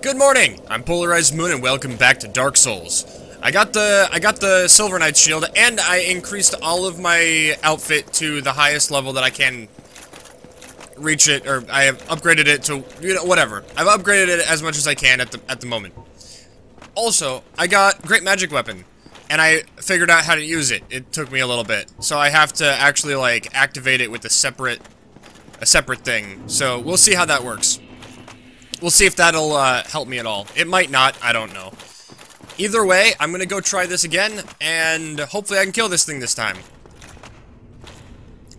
Good morning. I'm Polarized Moon, and welcome back to Dark Souls. I got the I got the Silver Knight shield, and I increased all of my outfit to the highest level that I can reach it, or I have upgraded it to you know whatever. I've upgraded it as much as I can at the at the moment. Also, I got Great Magic Weapon, and I figured out how to use it. It took me a little bit, so I have to actually like activate it with a separate a separate thing. So we'll see how that works. We'll see if that'll uh, help me at all. It might not, I don't know. Either way, I'm gonna go try this again, and hopefully I can kill this thing this time.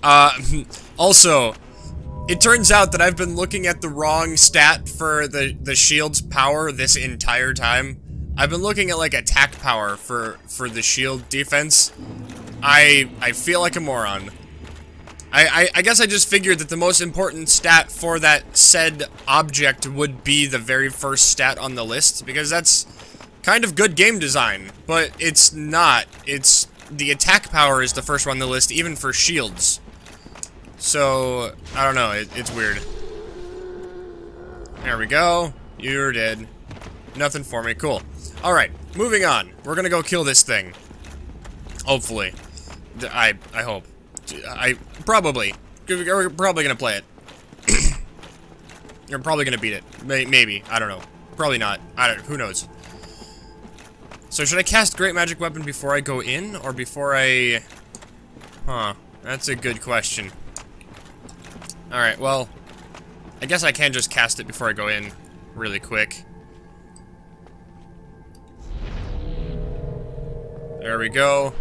Uh, also, it turns out that I've been looking at the wrong stat for the, the shield's power this entire time. I've been looking at, like, attack power for, for the shield defense. I, I feel like a moron. I, I, I, guess I just figured that the most important stat for that said object would be the very first stat on the list, because that's kind of good game design, but it's not. It's the attack power is the first one on the list, even for shields. So, I don't know, it, it's weird. There we go. You're dead. Nothing for me. Cool. Alright, moving on. We're gonna go kill this thing. Hopefully. I, I hope. I probably. We're probably gonna play it. You're probably gonna beat it. Maybe. I don't know. Probably not. I don't. Who knows? So should I cast Great Magic Weapon before I go in, or before I... Huh. That's a good question. Alright, well... I guess I can just cast it before I go in really quick. There we go.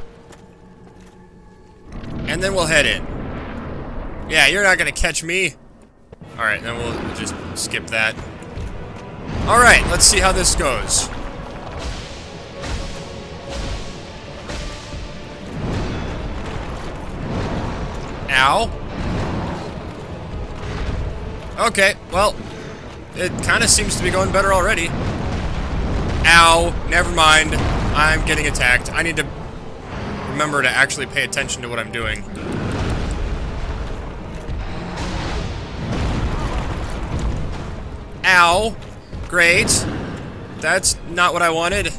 And then we'll head in. Yeah, you're not gonna catch me. Alright, then we'll, just skip that. Alright, let's see how this goes. Ow. Okay, well, it kind of seems to be going better already. Ow, never mind. I'm getting attacked. I need to remember to actually pay attention to what I'm doing. Ow. Great. That's not what I wanted.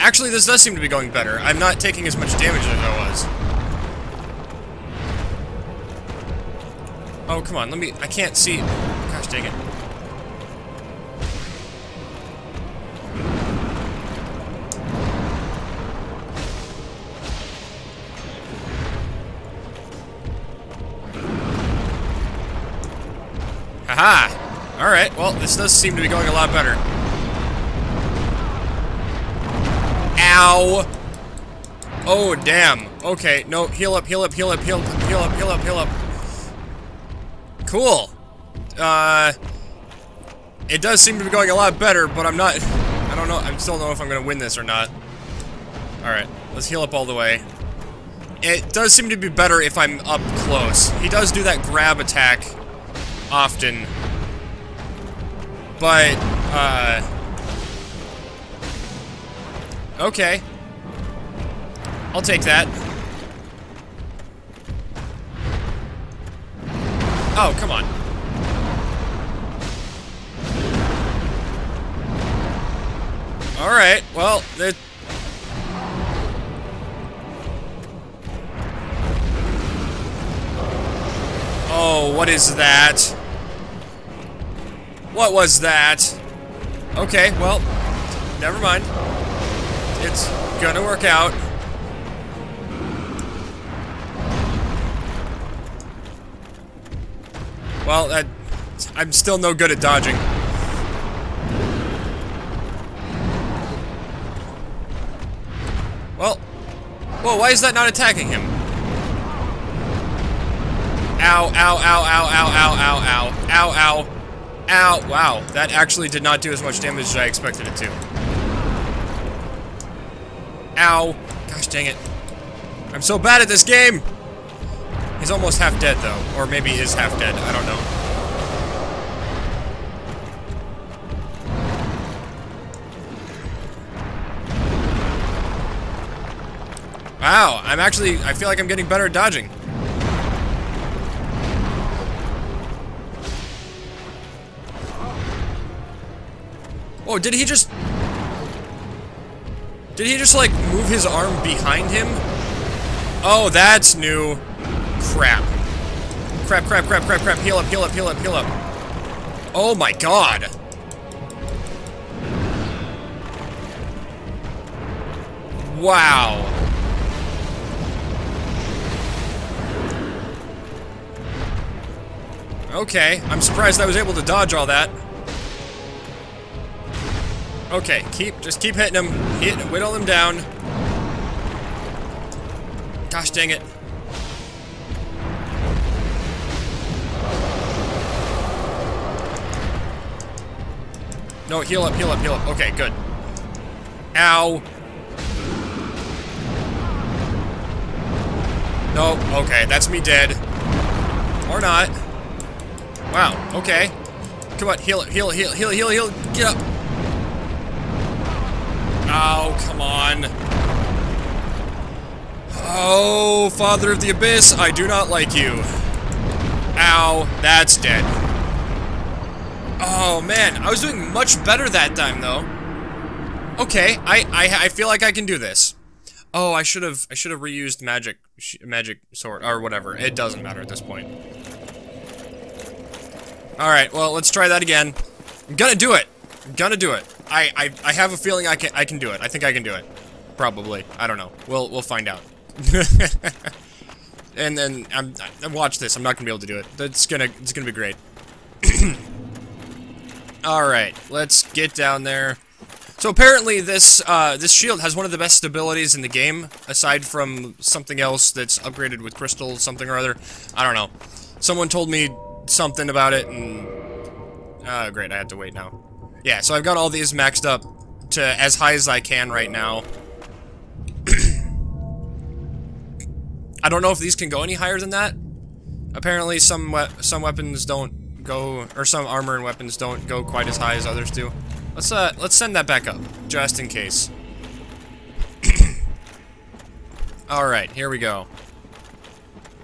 Actually, this does seem to be going better. I'm not taking as much damage as I was. Oh, come on, let me... I can't see... Gosh dang it. Haha! Alright, well, this does seem to be going a lot better. Ow! Oh, damn. Okay, no, heal up, heal up, heal up, heal up, heal up, heal up, heal up. Cool. Uh... It does seem to be going a lot better, but I'm not... I don't know, I still don't know if I'm gonna win this or not. Alright, let's heal up all the way. It does seem to be better if I'm up close. He does do that grab attack often. But, uh... Okay. I'll take that. Oh, come on. Alright, well, there... Oh, what is that? What was that? Okay, well, never mind. It's gonna work out. Well, that, I'm still no good at dodging. Well, whoa, why is that not attacking him? Ow, ow, ow, ow, ow, ow, ow, ow, ow, ow, ow, wow, that actually did not do as much damage as I expected it to. Ow. Gosh dang it. I'm so bad at this game! He's almost half dead, though. Or maybe is half dead. I don't know. Wow, I'm actually, I feel like I'm getting better at dodging. Oh, did he just... Did he just, like, move his arm behind him? Oh, that's new. Crap. Crap, crap, crap, crap, crap. Heal up, heal up, heal up, heal up. Oh my god. Wow. Okay, I'm surprised I was able to dodge all that. Okay, keep, just keep hitting them. Hit, whittle them down. Gosh dang it. No, heal up, heal up, heal up. Okay, good. Ow. No, okay, that's me dead. Or not. Wow, okay. Come on, heal it, heal heal, heal, heal, heal, get up. Oh, come on. Oh, Father of the Abyss, I do not like you. Ow, that's dead. Oh, man, I was doing much better that time, though. Okay, I, I, I feel like I can do this. Oh, I should have, I should have reused magic, magic sword, or whatever. It doesn't matter at this point. Alright, well, let's try that again. I'm gonna do it. I'm gonna do it. I, I, I have a feeling I can, I can do it. I think I can do it. Probably. I don't know. We'll, we'll find out. and then, I'm, I, watch this. I'm not gonna be able to do it. That's gonna, it's gonna be great. Alright, let's get down there. So apparently this, uh, this shield has one of the best abilities in the game, aside from something else that's upgraded with crystal something or other. I don't know. Someone told me something about it, and... Uh, great, I have to wait now. Yeah, so I've got all these maxed up to as high as I can right now. I don't know if these can go any higher than that. Apparently some we some weapons don't go, or some armor and weapons don't go quite as high as others do. Let's, uh, let's send that back up, just in case. Alright, here we go.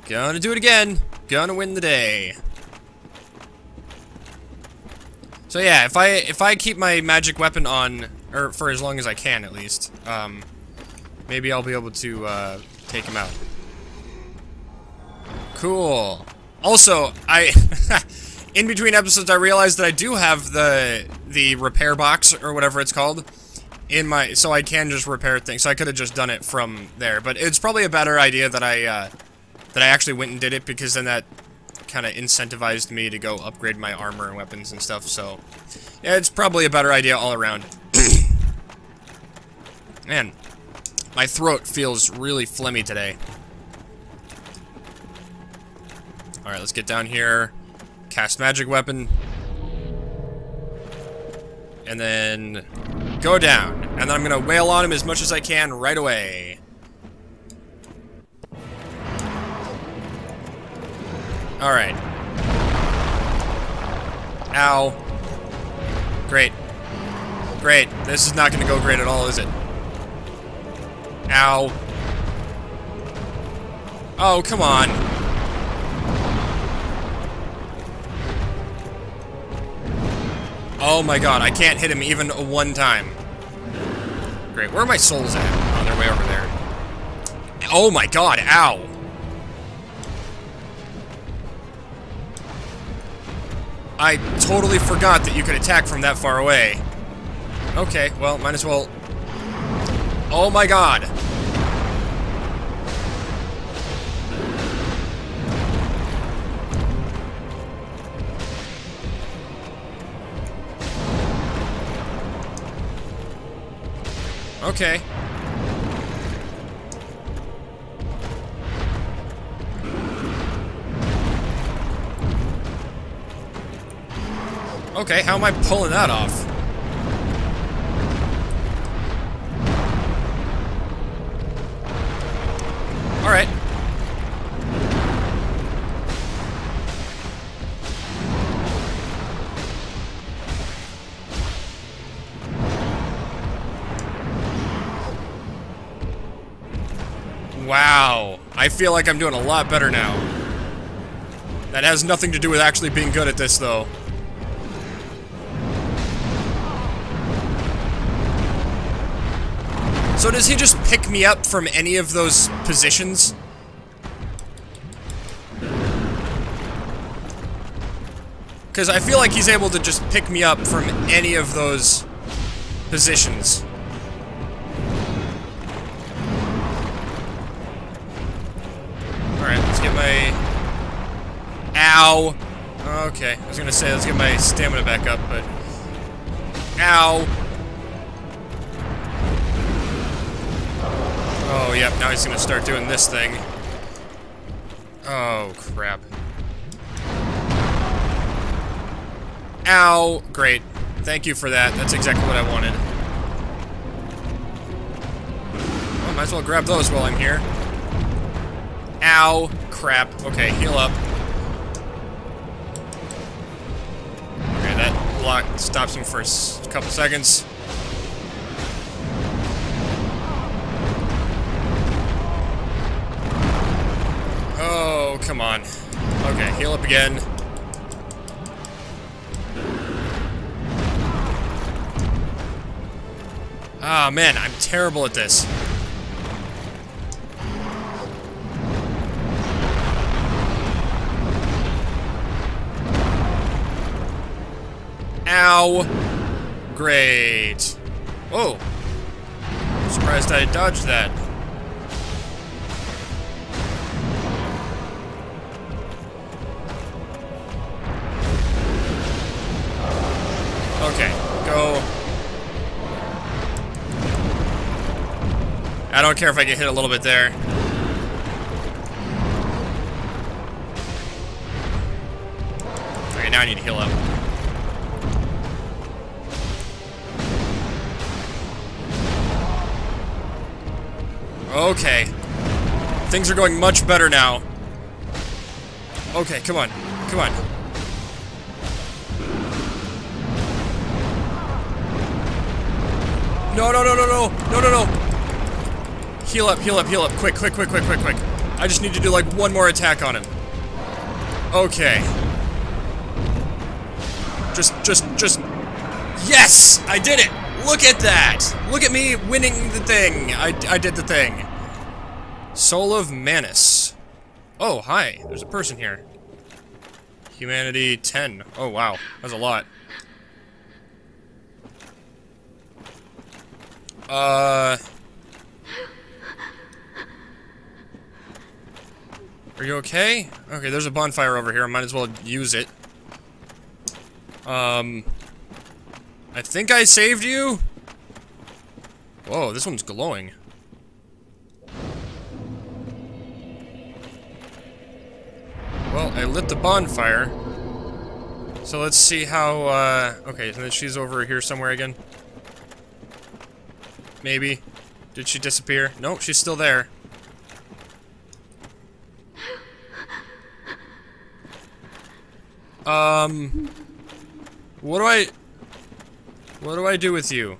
Gonna do it again. Gonna win the day. So yeah, if I if I keep my magic weapon on, or for as long as I can at least, um, maybe I'll be able to uh, take him out. Cool. Also, I in between episodes I realized that I do have the the repair box or whatever it's called in my so I can just repair things. So I could have just done it from there, but it's probably a better idea that I uh, that I actually went and did it because then that kind of incentivized me to go upgrade my armor and weapons and stuff, so... Yeah, it's probably a better idea all around. Man, my throat feels really phlegmy today. Alright, let's get down here. Cast magic weapon. And then go down. And then I'm gonna wail on him as much as I can right away. Alright. Ow. Great. Great. This is not going to go great at all, is it? Ow. Oh, come on. Oh my god, I can't hit him even one time. Great. Where are my souls at? Oh, they're way over there. Oh my god, ow. I totally forgot that you could attack from that far away. Okay, well, might as well... Oh my god! Okay. Okay, how am I pulling that off? Alright. Wow. I feel like I'm doing a lot better now. That has nothing to do with actually being good at this, though. So does he just pick me up from any of those positions? Because I feel like he's able to just pick me up from any of those positions. Alright, let's get my... Ow! Okay, I was gonna say, let's get my stamina back up, but... Ow! Oh, yep, now he's gonna start doing this thing. Oh, crap. Ow! Great. Thank you for that. That's exactly what I wanted. Well, might as well grab those while I'm here. Ow! Crap. Okay, heal up. Okay, that block stops him for a couple seconds. Come on. Okay, heal up again. Ah, oh, man, I'm terrible at this. Ow! Great. Whoa. Surprised I dodged that. I don't care if I get hit a little bit there. Okay, now I need to heal up. Okay. Things are going much better now. Okay, come on. Come on. No, no, no, no, no. No, no, no. Heal up, heal up, heal up. Quick, quick, quick, quick, quick, quick. I just need to do like one more attack on him. Okay. Just, just, just... Yes! I did it! Look at that! Look at me winning the thing! I, I did the thing. Soul of Manus. Oh, hi. There's a person here. Humanity 10. Oh, wow. That's a lot. Uh... Are you okay? Okay, there's a bonfire over here. I might as well use it. Um... I think I saved you? Whoa, this one's glowing. Well, I lit the bonfire. So let's see how, uh... Okay, and then she's over here somewhere again. Maybe. Did she disappear? Nope, she's still there. Um... What do I... What do I do with you?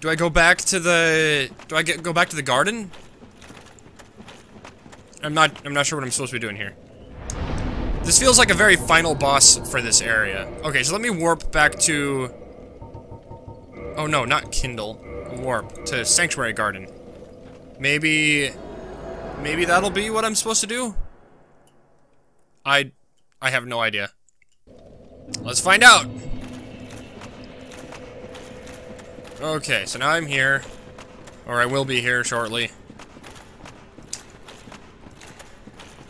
Do I go back to the... Do I get go back to the garden? I'm not... I'm not sure what I'm supposed to be doing here. This feels like a very final boss for this area. Okay, so let me warp back to... Oh no, not Kindle. Warp to Sanctuary Garden. Maybe... Maybe that'll be what I'm supposed to do? I... I have no idea. Let's find out! Okay, so now I'm here. Or I will be here shortly.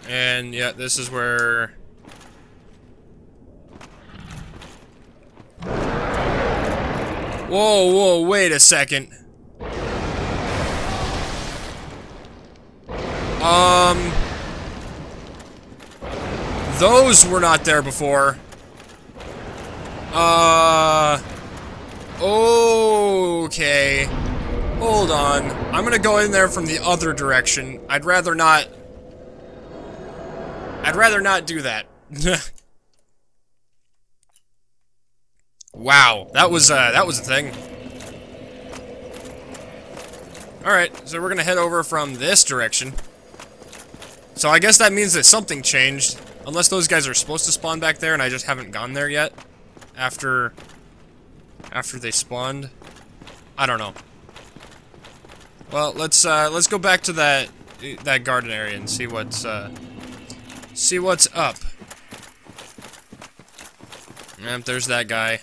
And, yeah, this is where... Whoa, whoa, wait a second. Um... Those were not there before. Uh... Okay. Hold on. I'm gonna go in there from the other direction. I'd rather not... I'd rather not do that. wow, that was, uh, that was a thing. Alright, so we're gonna head over from this direction. So I guess that means that something changed. Unless those guys are supposed to spawn back there and I just haven't gone there yet. After... After they spawned. I don't know. Well, let's uh, let's go back to that that garden area and see what's uh, see what's up. Yep, there's that guy.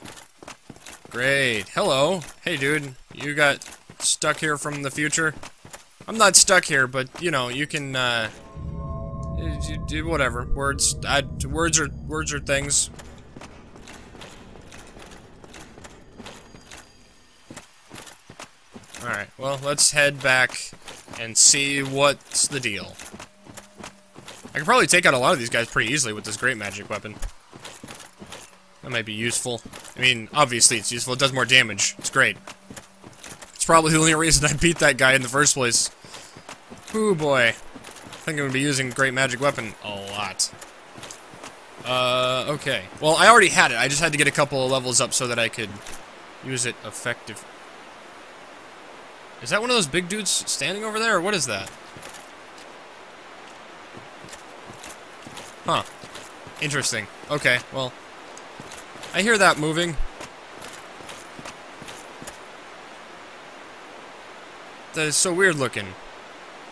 Great. Hello. Hey, dude. You got stuck here from the future? I'm not stuck here, but, you know, you can, uh... whatever. Words, I, words are, words are things. Alright, well, let's head back and see what's the deal. I can probably take out a lot of these guys pretty easily with this great magic weapon. That might be useful. I mean, obviously it's useful. It does more damage. It's great. It's probably the only reason I beat that guy in the first place. Ooh, boy. I think I'm going to be using Great Magic Weapon a lot. Uh, okay. Well, I already had it. I just had to get a couple of levels up so that I could use it effective. Is that one of those big dudes standing over there, or what is that? Huh. Interesting. Okay, well, I hear that moving. That is so weird looking.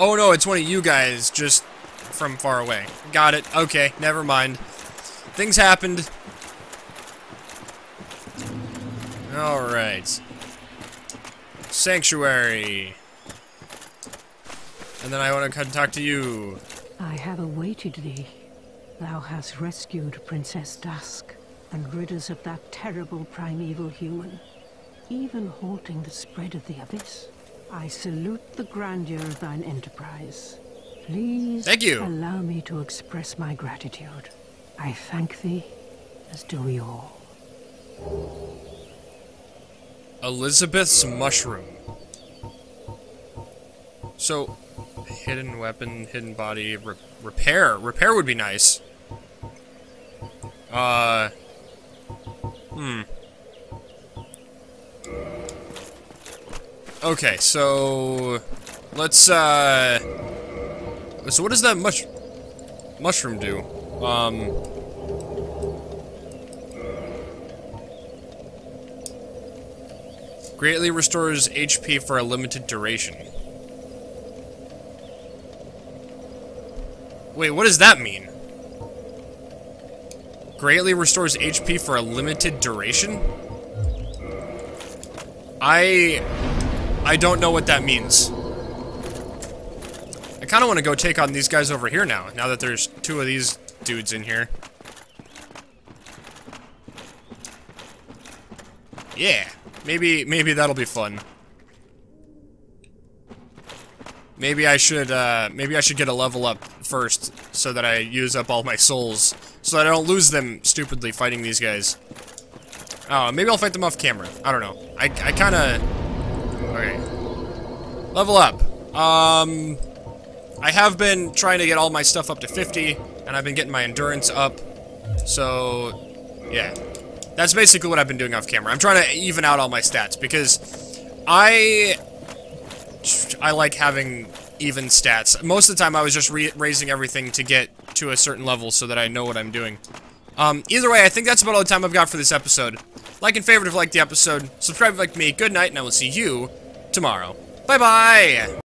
Oh no, it's one of you guys, just from far away. Got it. Okay, never mind. Things happened. Alright. Sanctuary. And then I want to come talk to you. I have awaited thee. Thou hast rescued Princess Dusk and rid us of that terrible primeval human, even halting the spread of the abyss. I salute the grandeur of thine enterprise. Please thank you. allow me to express my gratitude. I thank thee, as do we all. Elizabeth's Mushroom. So, hidden weapon, hidden body, re repair. Repair would be nice. Uh, Hmm. Okay, so let's uh so what does that mush mushroom do? Um Greatly restores HP for a limited duration. Wait, what does that mean? Greatly restores HP for a limited duration? I... I don't know what that means. I kind of want to go take on these guys over here now, now that there's two of these dudes in here. Yeah, maybe, maybe that'll be fun. Maybe I should, uh, maybe I should get a level up first, so that I use up all my souls, so that I don't lose them stupidly fighting these guys. Oh, maybe I'll fight them off camera. I don't know. I, I kinda... Okay. Level up. Um... I have been trying to get all my stuff up to 50, and I've been getting my endurance up, so... Yeah. That's basically what I've been doing off camera. I'm trying to even out all my stats, because I I like having even stats. Most of the time, I was just raising everything to get to a certain level so that I know what I'm doing. Um, either way, I think that's about all the time I've got for this episode. Like and favorite if you liked the episode. Subscribe if you liked me. Good night, and I will see you tomorrow. Bye-bye!